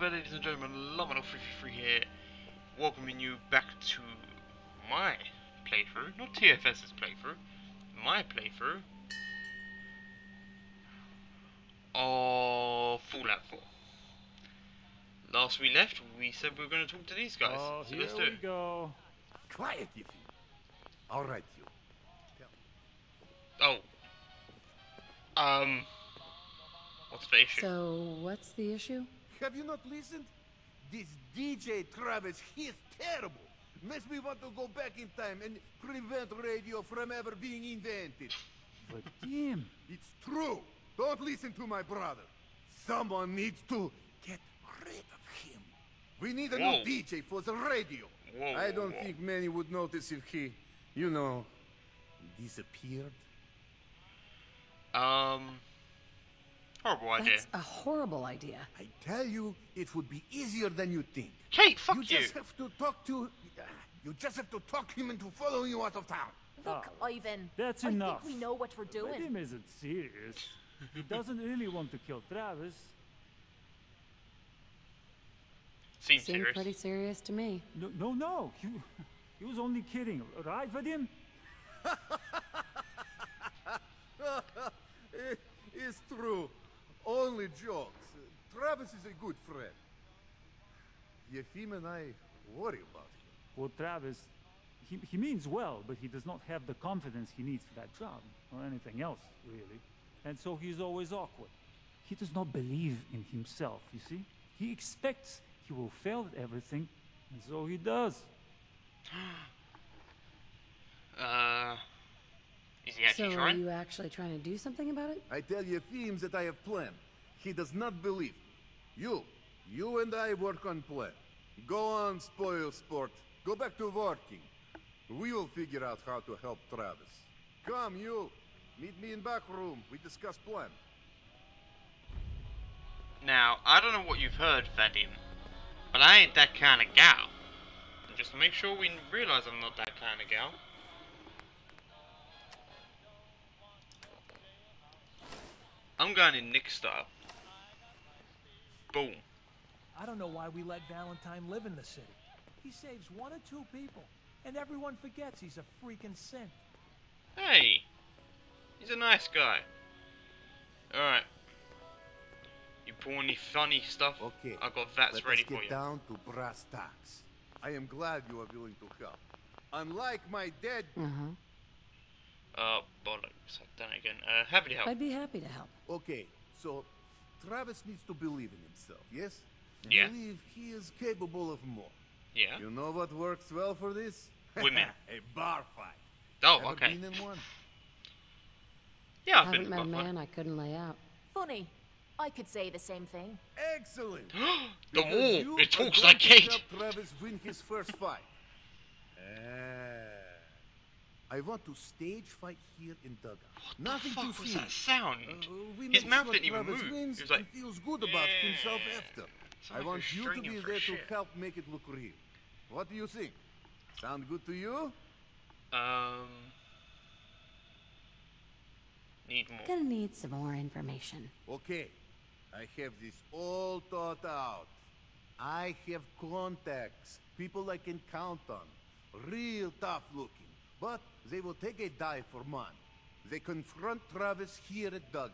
there, ladies and gentlemen, Llamalord333 here, welcoming you back to my playthrough, not TFS's playthrough, my playthrough of Fallout 4. Last we left, we said we were going to talk to these guys, Oh, so here let's do we it. go. Quiet, if you. All right, you. Oh. Um. What's the issue? So, what's the issue? Have you not listened? This DJ Travis, he is terrible. Makes me want to go back in time and prevent radio from ever being invented. Vadim, It's true. Don't listen to my brother. Someone needs to get rid of him. We need a Whoa. new DJ for the radio. Whoa, I don't whoa. think many would notice if he, you know, disappeared. Um. Horrible idea. That's a horrible idea. I tell you, it would be easier than you think. Kate, fuck you you! just have to talk to. You just have to talk him into following you out of town. Look, Oh, Ivan. that's I enough. think we know what we're doing. Vadim isn't serious. He doesn't really want to kill Travis. Seems Seemed serious. pretty serious to me. No, no, no. He, he was only kidding, right, Vadim? It- it's true. Only jokes. Travis is a good friend. Yefim and I worry about him. Well, Travis, he, he means well, but he does not have the confidence he needs for that job, or anything else, really. And so he's always awkward. He does not believe in himself, you see? He expects he will fail at everything, and so he does. Uh. Is he actually so, are you actually trying to do something about it? I tell you, themes that I have planned. He does not believe. You, you and I work on plan. Go on, spoil sport. Go back to working. We will figure out how to help Travis. Come, you. Meet me in back room. We discuss plan. Now, I don't know what you've heard, Vadim, but I ain't that kind of gal. Just to make sure we realise I'm not that kind of gal. I'm going in Nick style. Boom. I don't know why we let Valentine live in the city. He saves one or two people, and everyone forgets he's a freaking synth. Hey, he's a nice guy. Alright. You pull any funny stuff? Okay. I got that's Let ready us for get you. down to brass tacks. I am glad you are willing to help. Unlike my dead Uh huh. Uh, bollocks. I've done it again. Uh, happy to help. I'd be happy to help. Okay, so Travis needs to believe in himself, yes? Yeah. Believe he is capable of more. Yeah. You know what works well for this? Women. a bar fight. Oh, Ever okay. been in one? Yeah, I've been Haven't met a to man I couldn't lay out. Funny. I could say the same thing. Excellent. the Because wall. It talks like to Kate. Travis win his first fight. Ah. I want to stage fight here in dugout. Nothing fuck too was serious. that sound? Uh, His mouth didn't even move. Wins He was like, and feels good about himself after. Sound I want a you to be of there to help make it look real. What do you think? Sound good to you? Um. Need more. Gonna need some more information. Okay, I have this all thought out. I have contacts, people I can count on. Real tough looking, but they will take a dive for money. They confront Travis here at Dugout.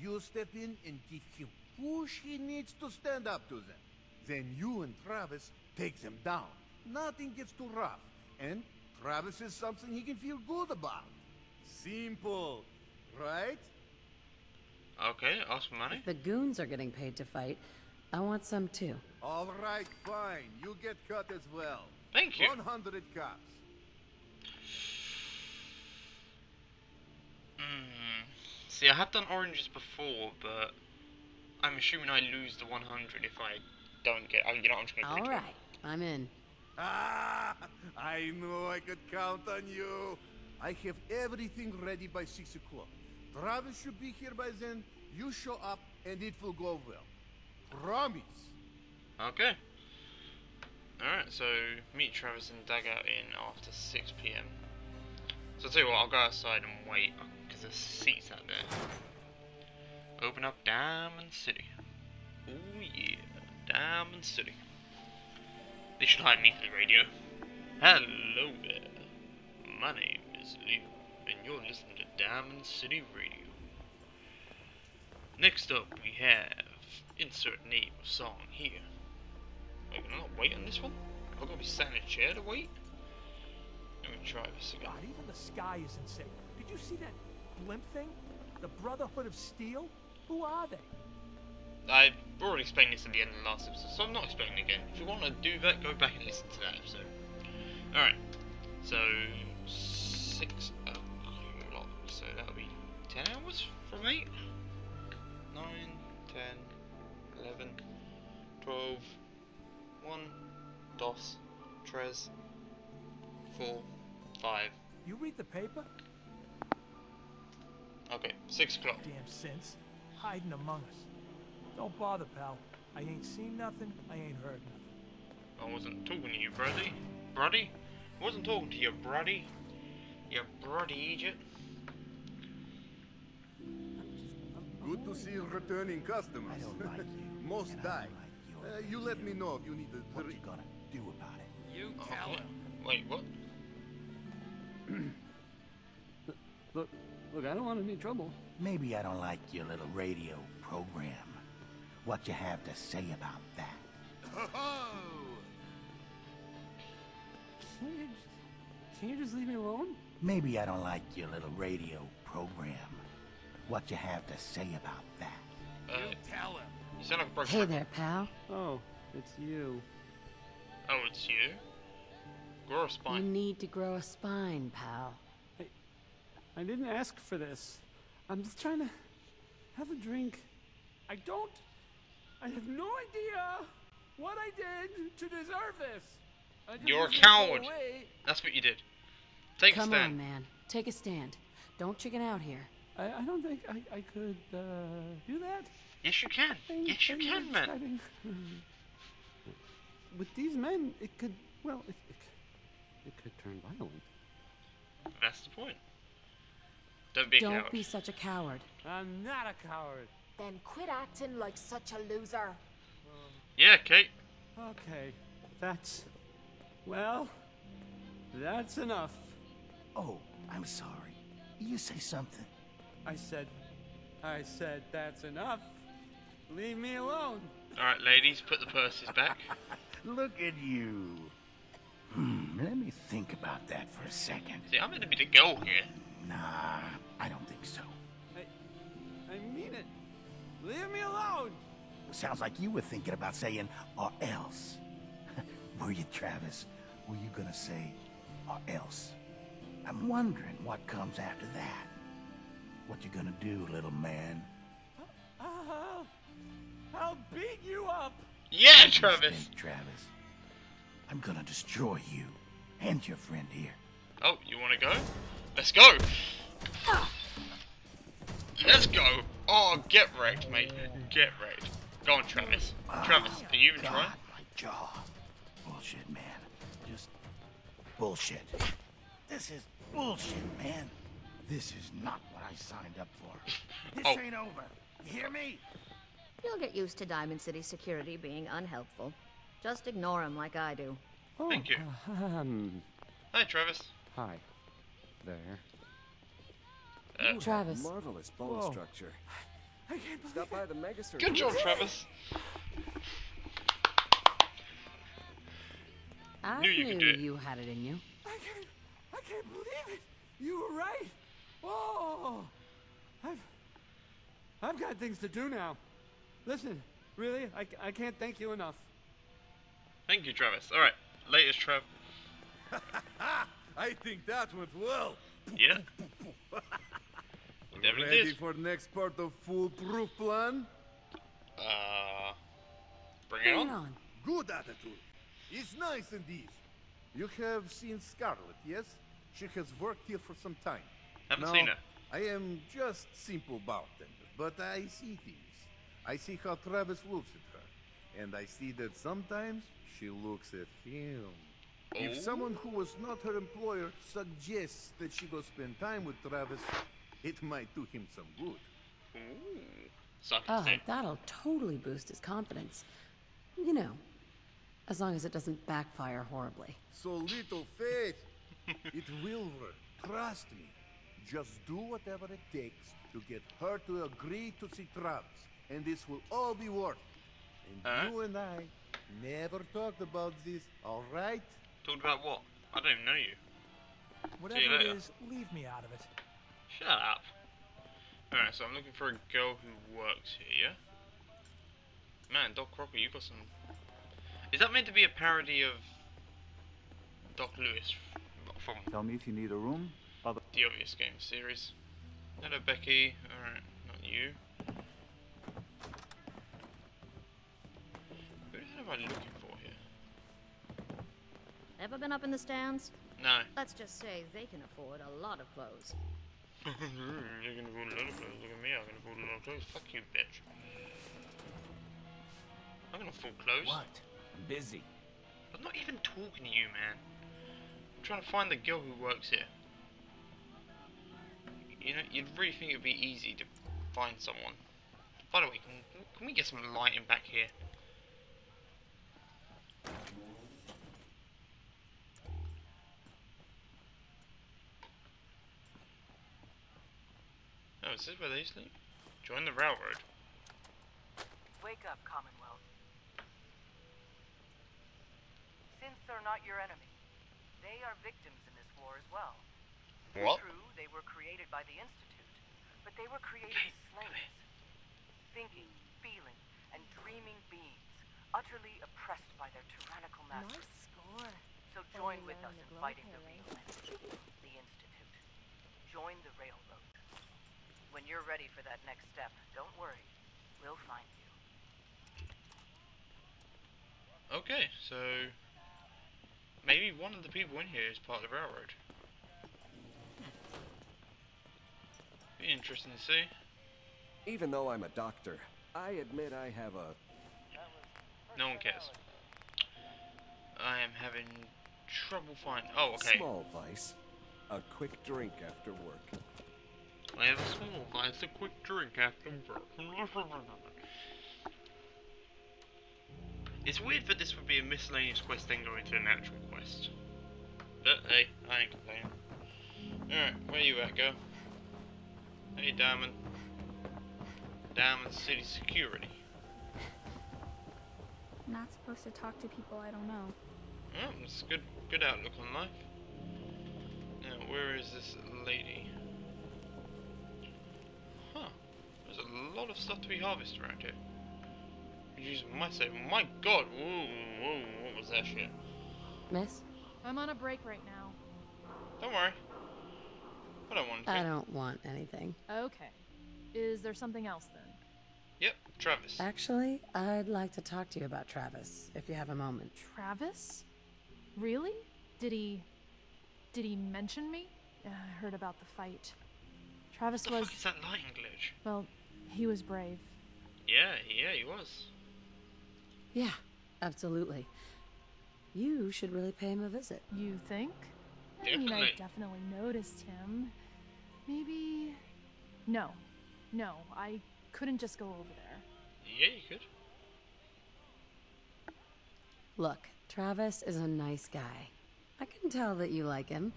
You step in and give him push he needs to stand up to them. Then you and Travis take them down. Nothing gets too rough, and Travis is something he can feel good about. Simple, right? Okay, ask for money. If the goons are getting paid to fight, I want some too. All right, fine. You get cut as well. Thank you. 100 caps. Mm. See, I have done oranges before, but I'm assuming I lose the 100 if I don't get. I you know, I'm just gonna. All click it. I'm in. Ah, I knew I could count on you. I have everything ready by 6 o'clock. Travis should be here by then. You show up and it will go well. Promise. Okay. Alright, so meet Travis and Dugout Inn after 6 pm. So I'll tell you what, I'll go outside and wait, because there's seats out there. Open up Diamond City. Oh yeah, Diamond City. They should hire me for the radio. Hello there. My name is Leo, and you're listening to Diamond City Radio. Next up, we have insert name of song here. Wait, can I not wait on this one? Have I got to be sat in a chair to wait? Let me try this again. God, even the sky is insane. Did you see that blimp thing? The Brotherhood of Steel? Who are they? I've already explained this at the end of the last episode, so I'm not explaining it again. If you want to do that, go back and listen to that episode. Alright, so 6 uh, o'clock, so that'll be 10 hours from 8? 9, 10, 11, 12, 1, dos, tres, 4, 5. You read the paper? Okay, 6 o'clock. Damn sense. Hiding among us. Don't bother, pal. I ain't seen nothing, I ain't heard nothing. I wasn't talking to you, Brody. Brody? I wasn't talking to you, Brody. You Brody Egypt. Good to see returning customers. I don't like you. Most and die. don't like Uh, you let me know if you need a What you drink. gonna do about it? You Oh, tell yeah. him. Wait, what? Look, look, I don't want any trouble. Maybe I don't like your little radio program. What you have to say about that? Can you, just, can you just leave me alone? Maybe I don't like your little radio program. What you have to say about that? Uh, tell him. you sound like a broken Hey there, pal. Oh, it's you. Oh, it's you? Grow a spine. You need to grow a spine, pal. I didn't ask for this. I'm just trying to have a drink. I don't. I have no idea what I did to deserve this. You're a wish you'd go coward. That's what you did. Take Come a stand. Come on, man. Take a stand. Don't chicken out here. I, I don't think I, I could uh, do that. Yes, you can. Thing- Yes, you thing can, man. With these men, it could. Well, it, it, it could turn violent. That's the point. Don't be a Don't coward. be such a coward. I'm not a coward. Then quit acting like such a loser. Yeah, Kate. Okay, that's. Well, that's enough. Oh, I'm sorry. You say something. I said. I said that's enough. Leave me alone. Alright, ladies, put the purses back. Look at you. Hmm, let me think about that for a second. See, I'm meant to be the girl here. Nah, I don't think so. I, I mean it. Leave me alone. Sounds like you were thinking about saying, or else. were you, Travis? Were you gonna say, or else? I'm wondering what comes after that. What you gonna do, little man? I'll, I'll beat you up. Yeah, Travis. Mistake, Travis. I'm gonna destroy you and your friend here. Oh, you want to go? Let's go. Let's go. Oh, get wrecked, mate. Get wrecked. Go on, Travis. Travis, are you even God, trying? my jaw. Bullshit, man. Just bullshit. This is bullshit, man. This is not what I signed up for. This Oh. ain't over. You hear me? You'll get used to Diamond City security being unhelpful. Just ignore him like I do. Oh, Thank you. Um, Hi, Travis. hi. There. Uh, Travis. Marvelous bone Whoa. structure. I can't believe Stop by the Megastore. good job, Travis. I Knew you could do it. you had it in you. I can't. I can't believe it. You were right. Oh, I've. I've got things to do now. Listen, really, I, I can't thank you enough. Thank you, Travis. Alright, latest Trev. I think that went well. Yeah. Definitely Ready did. for next part of foolproof plan? Uh, bring it on. it on. Good attitude. It's nice indeed. You have seen Scarlett, yes? She has worked here for some time. Haven't Now, seen her. I am just simple bartender, but I see things. I see how Travis looks at her, and I see that sometimes she looks at him. If Oh. someone who was not her employer suggests that she go spend time with Travis, it might do him some good. Hmm. Ooh. Oh, that'll totally boost his confidence. You know, as long as it doesn't backfire horribly. So little faith. it will work. Trust me. Just do whatever it takes to get her to agree to see Travis, and this will all be worth it. And Alright. you and I never talked about this, all right? Talked about what? I don't even know you. Whatever it later. is, leave me out of it. Shut up. Alright, so I'm looking for a girl who works here, yeah? Man, Doc Crocker, you got some... Is that meant to be a parody of Doc Lewis from Tell me if you need a room. Other the Obvious Game series? Hello, Becky. Alright, not you. Who the hell am I looking for here? Ever been up in the stands? No. Let's just say they can afford a lot of clothes. You're gonna afford a lot of clothes. Look at me, I'm gonna afford a lot of clothes. Fuck you, bitch. I'm gonna afford clothes. What? I'm busy. I'm not even talking to you, man. I'm trying to find the girl who works here. You know, you'd really think it'd be easy to find someone. By the way, can, can we get some lighting back here? Oh, is this where they sleep? Join the railroad. Wake up, Commonwealth. Since they're not your enemy, they are victims in this war as well. What? True, they were created by the Institute, but they were created as slaves. Thinking, feeling, and dreaming beings, utterly oppressed by their tyrannical masters. score. So join with us in fighting the real enemy, the Institute. Join the Railroad. When you're ready for that next step, don't worry. We'll find you. Okay, so maybe one of the people in here is part of the railroad. Hmm. Be interesting to see. Even though I'm a doctor, I admit I have a No one cares. I am having trouble finding. Oh, okay. small vice. A quick drink after work. I have a small glass, a quick drink after work. it's weird that this would be a miscellaneous quest then go into an actual quest. But hey, I ain't complaining. Alright, where you at, girl? Hey, Diamond. Diamond City Security. Not supposed to talk to people I don't know. Oh, it's a good, good outlook on life. Now, where is this lady? There's a lot of stuff to be harvested around here. Use my say, my god, whoa, whoa, what was that shit? Miss? I'm on a break right now. Don't worry. I don't want I anything. don't want anything. Okay. Is there something else then? Yep, Travis. Actually, I'd like to talk to you about Travis, if you have a moment. Travis? Really? Did he. Did he mention me? Uh, I heard about the fight. Travis What the was. fuck is that lighting glitch? Well, he was brave. Yeah, yeah, he was. Yeah, absolutely. You should really pay him a visit. You think? I mean, Definitely. I definitely noticed him. Maybe. No. No, I couldn't just go over there. Yeah, you could. Look, Travis is a nice guy. I can tell that you like him,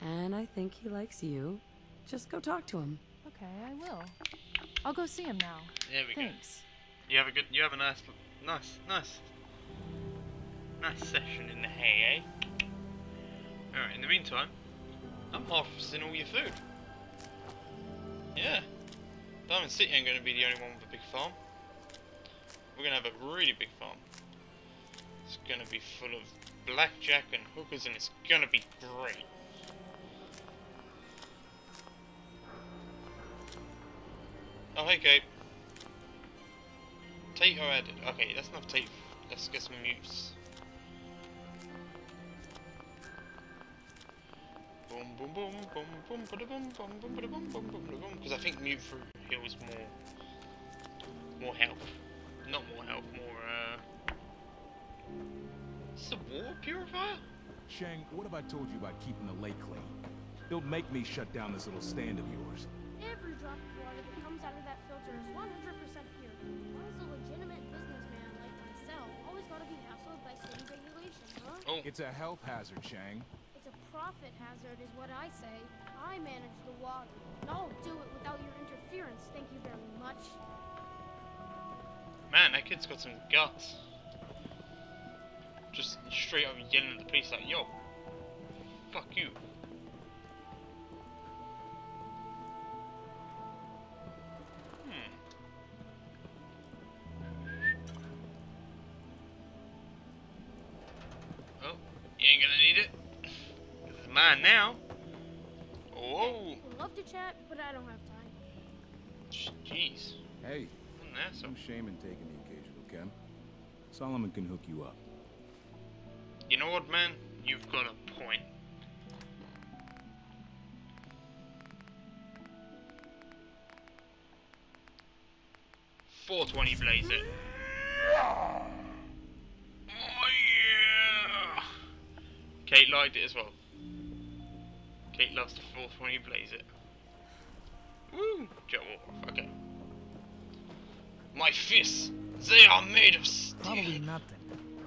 and I think he likes you. Just go talk to him. Okay, I will. I'll go see him now. There we go. Thanks. You have a good, you have a nice, nice, nice, nice session in the hay, eh? Alright, in the meantime, I'm harvesting all your food. Yeah. Diamond City ain't gonna be the only one with a big farm. We're gonna have a really big farm. It's gonna be full of blackjack and hookers and it's gonna be great. Oh, hey, Gabe. Tato added. Okay, that's enough tape. Let's get some mutes. Boom, boom, boom, boom, boom, bada boom, boom, boom, bada boom, boom, boom, bada boom. Because I think mutfruit heals more, more health. Not more health, more, uh... Is this a water purifier? Shang, what have I told you about keeping the lake clean? Don't make me shut down this little stand of yours. Every drop of water that comes out Oh. It's a health hazard, Shang. It's a profit hazard, is what I say. I manage the water. And I'll do it without your interference. Thank you very much. Man, that kid's got some guts. Just straight up yelling at the police like, yo, fuck you. Mine now. Oh. Whoa. Would love to chat, but I don't have time. Jeez. Hey, An asshole. no shame in taking the occasional chem. Solomon can hook you up. You know what, man? You've got a point. Four twenty blaze it. Oh yeah! Kate liked it as well. Kate loves the 420 blaze it. Woo! Jet Wolf, okay. My fists, they are made of steel. Probably nothing.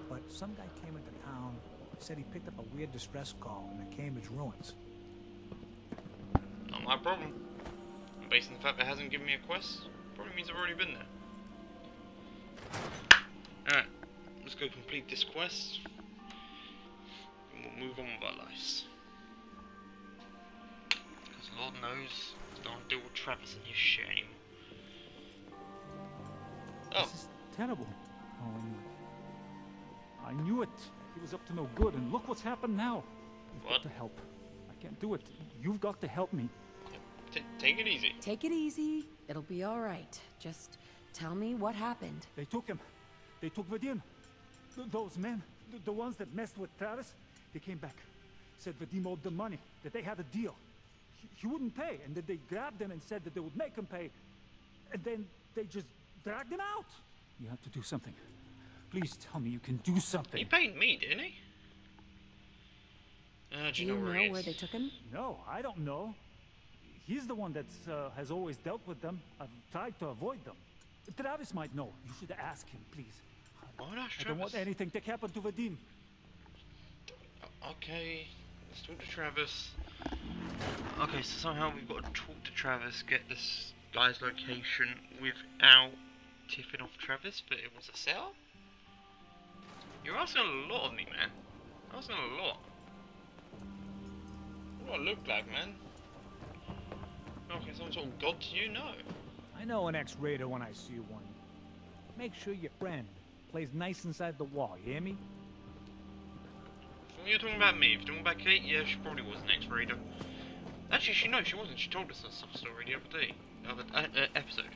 But some guy came into town, said he picked up a weird distress call in the Cambridge ruins. Not my problem. Based on the fact that it hasn't given me a quest, probably means I've already been there. Alright, let's go complete this quest. And we'll move on with our lives. Because Lord knows, I don't deal with Travis and his shit anymore. Oh, This is terrible. Um, I knew it. He was up to no good, and look what's happened now. You've What? got to help. I can't do it. You've got to help me. t- take it easy. Take it easy. It'll be all right. Just tell me what happened. They took him. They took Vadim. Th- those men, th- the ones that messed with Travis, they came back. Said Vadim owed them money, that they had a deal. He, he wouldn't pay, and then they grabbed him and said that they would make him pay. And then they just dragged him out. You have to do something. Please tell me you can do something. He paid me, didn't he? Uh, do Do you you know know where he where is? they took him? No, I don't know. He's the one that uh, has always dealt with them. I've tried to avoid them. Travis might know. You should ask him, please. Why not I don't want anything to happen to Vadim. Okay, let's talk to Travis. Okay, so somehow we've got to talk to Travis, get this guy's location without tipping off Travis, but it was a sell? You're asking a lot of me, man. Asking a lot. What do I look like, man? Okay, some sort of god to you? No. I know an ex-raider when I see one. Make sure your friend plays nice inside the wall, you hear me? You're talking about me. If you're talking about Kate, yeah, she probably was an ex-raider. Actually, she no, she wasn't. She told us a sub story the other day, the other uh, uh, episode.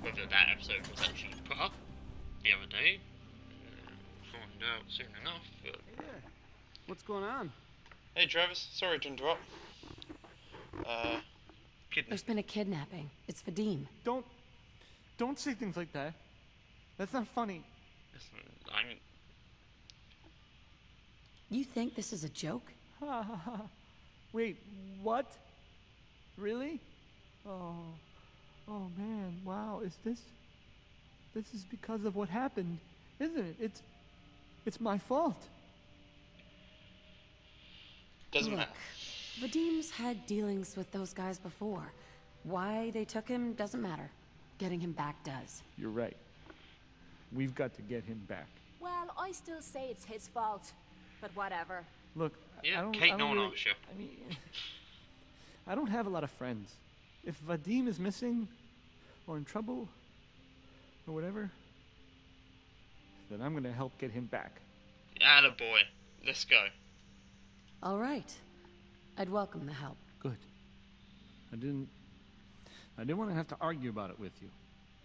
Whether that episode was actually put up the other day, uh, find out soon enough. But... Yeah. What's going on? Hey, Travis. Sorry to interrupt. Uh, kidnap. There's been a kidnapping. It's Vadim. Don't, don't say things like that. That's not funny. Listen, I'm. You think this is a joke? Wait, what? Really? Oh, oh man, wow, is this, this is because of what happened, isn't it? It's, it's my fault. Doesn't Look, matter. Vadim's had dealings with those guys before. Why they took him doesn't matter. Getting him back does. You're right. We've got to get him back. Well, I still say it's his fault. But whatever. Look, Yeah, I don't, Kate, I don't one really, asked you. I mean, I don't have a lot of friends. If Vadim is missing, or in trouble, or whatever, then I'm gonna help get him back. Atta boy. Let's go. All right. I'd welcome the help. Good. I didn't. I didn't want to have to argue about it with you.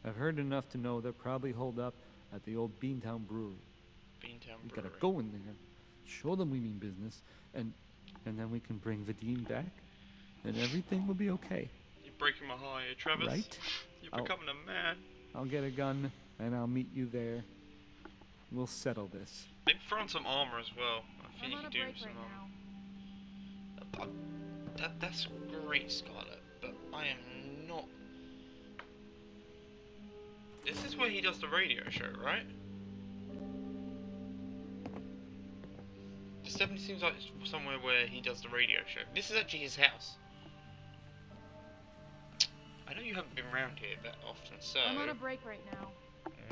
I've heard enough to know they're probably holed up at the old Beantown Brewery. Beantown We Brewery. gotta go in there, show them we mean business, and and then we can bring Vadim back, and everything will be okay. You're breaking my heart, here, Travis. Right? You're I'll- becoming a man. I'll get a gun and I'll meet you there. We'll settle this. They've thrown some armor as well. I think I'm you can do break some right armor. now. Uh, That, that's great, Scarlett, but I am not. This is where he does the radio show, right? This definitely seems like it's somewhere where he does the radio show. This is actually his house. I know you haven't been around here that often, so I'm on a break right now.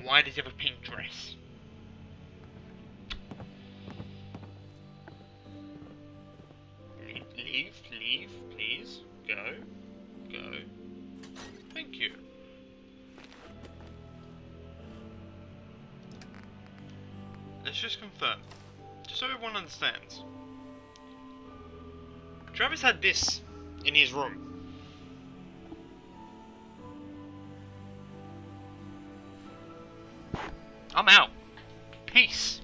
why does he have a pink dress? Leave, leave, leave, please. Go, go. Thank you. Let's just confirm, just so everyone understands. Travis had this in his room. I'm out. Peace.